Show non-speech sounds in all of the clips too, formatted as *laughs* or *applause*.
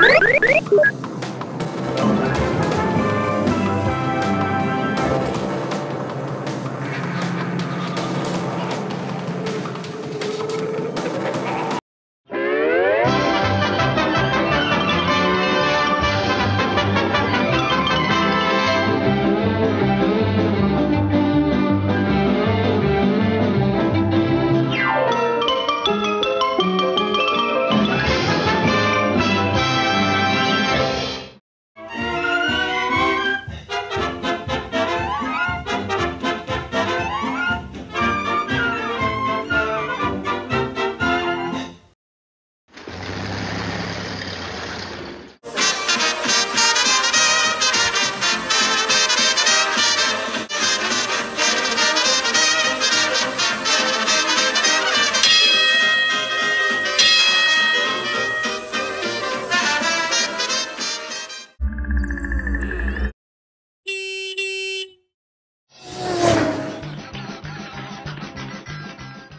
Thank you.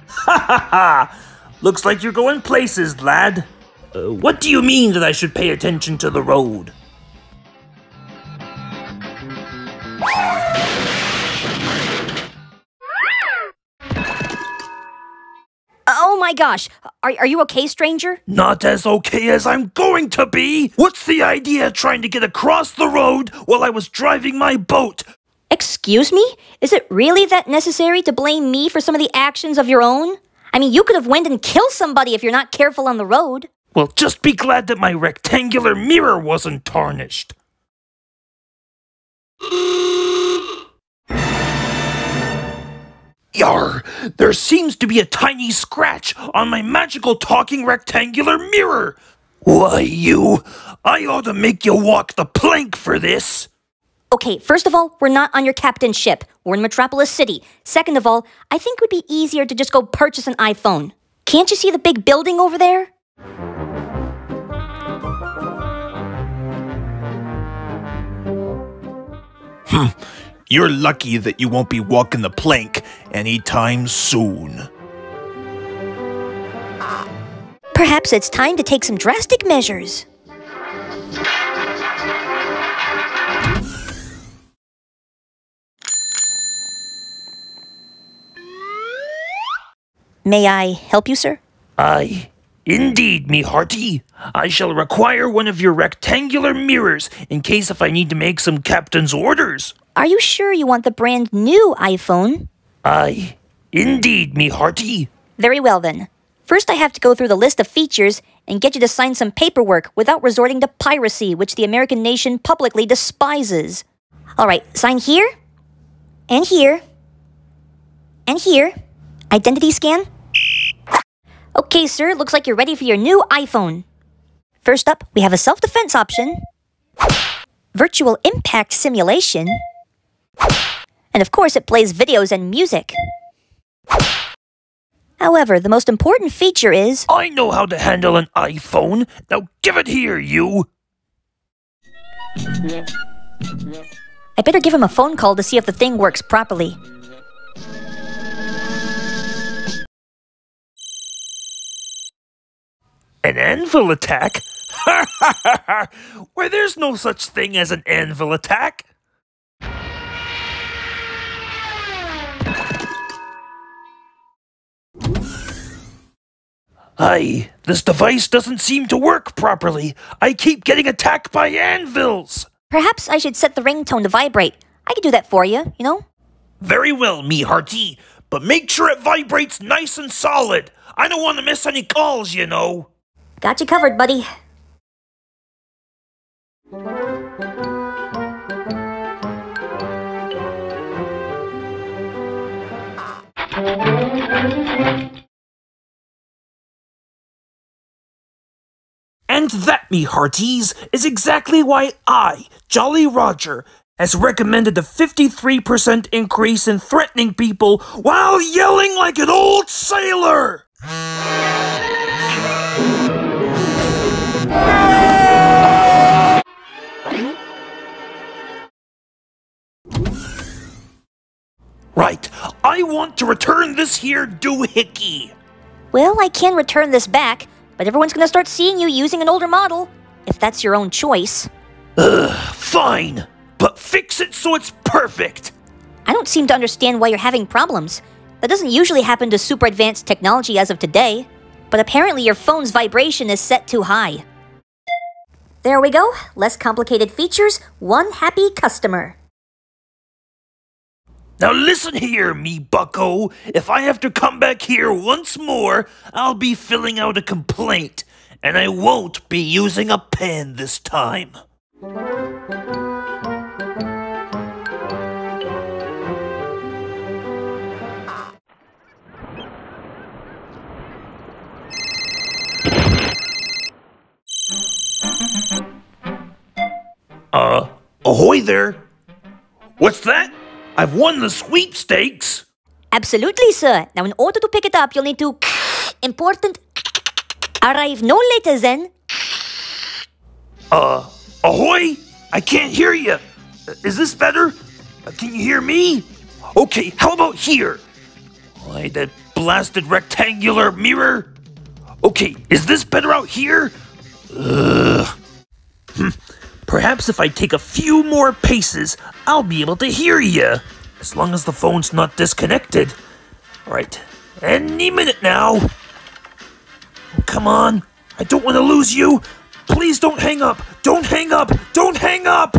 Ha ha ha! Looks like you're going places, lad. Uh, what do you mean that I should pay attention to the road? Oh my gosh. Are, are you okay, stranger? Not as okay as I'm going to be! What's the idea trying to get across the road while I was driving my boat? Excuse me? Is it really that necessary to blame me for some of the actions of your own? I mean, you could have went and killed somebody if you're not careful on the road. Well, just be glad that my rectangular mirror wasn't tarnished. *gasps* Yar! There seems to be a tiny scratch on my magical talking rectangular mirror! Why, you! I ought to make you walk the plank for this! Okay, first of all, we're not on your captain's ship. We're in Metropolis City. Second of all, I think it would be easier to just go purchase an iPhone. Can't you see the big building over there? Hmm. You're lucky that you won't be walking the plank anytime soon. Perhaps it's time to take some drastic measures. May I help you, sir? Aye, indeed, me hearty. I shall require one of your rectangular mirrors in case if I need to make some captain's orders. Are you sure you want the brand new iPhone? Aye, indeed, me hearty. Very well then. First, I have to go through the list of features and get you to sign some paperwork without resorting to piracy, which the American nation publicly despises. All right, sign here, and here, and here. Identity scan. Okay, sir, looks like you're ready for your new iPhone. First up, we have a self defense option, virtual impact simulation, and of course, it plays videos and music. However, the most important feature is I know how to handle an iPhone. Now give it here, you. I better give him a phone call to see if the thing works properly. An anvil attack? *laughs* Where there's no such thing as an anvil attack. Aye, this device doesn't seem to work properly. I keep getting attacked by anvils. Perhaps I should set the ringtone to vibrate. I could do that for you, you know? Very well, me hearty, but make sure it vibrates nice and solid. I don't want to miss any calls, you know. Got you covered, buddy. And that, me hearties, is exactly why I, Jolly Roger, has recommended a 53% increase in threatening people while yelling like an old sailor! Want to return this here doohickey. Well, I can return this back, but everyone's gonna start seeing you using an older model. if that's your own choice. Ugh, Fine, but fix it so it's perfect. I don't seem to understand why you're having problems. That doesn't usually happen to super advanced technology as of today. But apparently your phone's vibration is set too high. There we go. Less complicated features, one happy customer. Now listen here, me bucko. If I have to come back here once more, I'll be filling out a complaint. And I won't be using a pen this time. Uh, ahoy there. What's that? I've won the sweepstakes. Absolutely, sir. Now, in order to pick it up, you'll need to. Important. Arrive no later than. Uh, ahoy? I can't hear you. Is this better? Uh, Can you hear me? Okay, how about here? Why, that blasted rectangular mirror. Okay, is this better out here? Ugh. Perhaps if I take a few more paces, I'll be able to hear you. As long as the phone's not disconnected. Right, any minute now. Oh, come on, I don't want to lose you. Please don't hang up. Don't hang up. Don't hang up.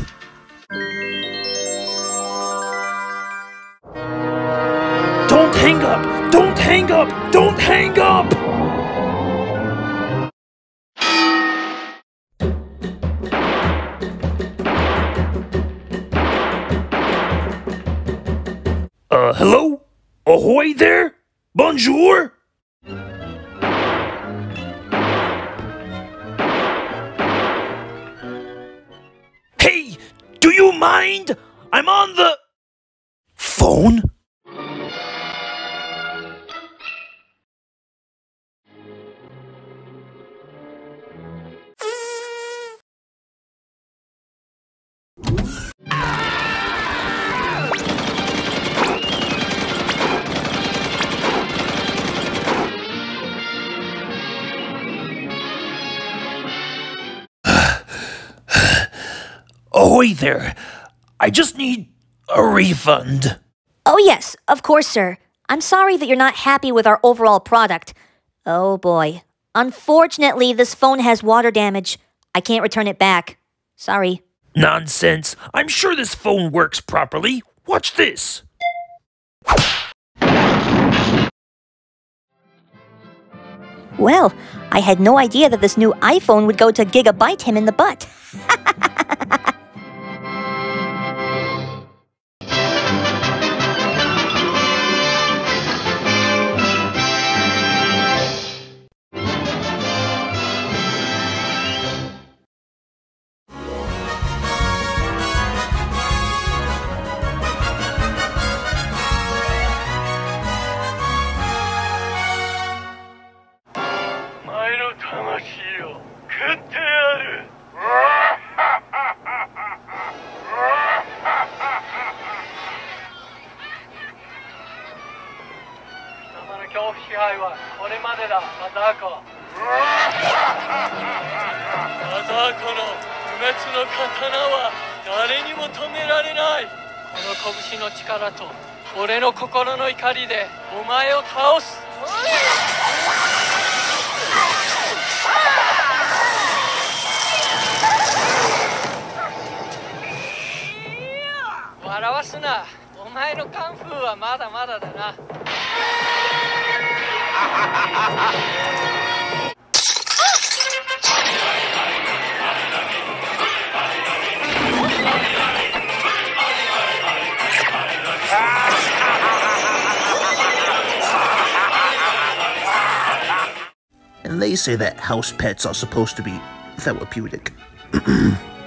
Don't hang up. Don't hang up. Don't hang up. There? Bonjour? Hey, do you mind? I'm on the phone. Ahoy there. I just need a refund. Oh, yes, of course, sir. I'm sorry that you're not happy with our overall product. Oh boy. Unfortunately, this phone has water damage. I can't return it back. Sorry. Nonsense. I'm sure this phone works properly. Watch this. Well, I had no idea that this new iPhone would go to gigabyte him in the butt. *laughs* 会はこれまでだマザーコ。マザーコの不滅の刀は誰にも止められない。この拳の力と俺の心の怒りでお前を倒す。笑わすな。お前のカンフーはまだまだだな。And they say that house pets are supposed to be therapeutic. *clears throat*